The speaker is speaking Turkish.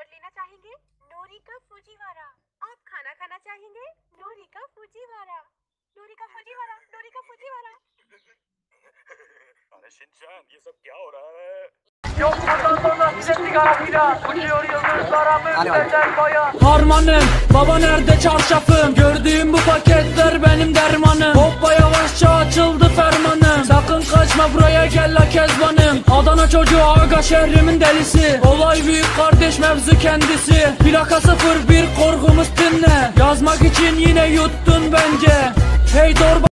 फ्लेवर लेना चाहेंगे नोरी का फूजीवारा आप खाना खाना चाहेंगे नोरी का फूजीवारा नोरी का फूजीवारा नोरी का फूजीवारा अरे शिनचैन ये सब क्या हो रहा है Harmanım baba nerede çarşafım Gördüğüm bu paketler benim dermanım Hoppa yavaşça açıldı fermanım Kaçma buraya gel la kezbanım. Adana çocuğu aga şehrimin delisi. Olay büyük kardeş mevzu kendisi. Plaka 01 korkumuz dinle. Yazmak için yine yuttun bence. Hey torba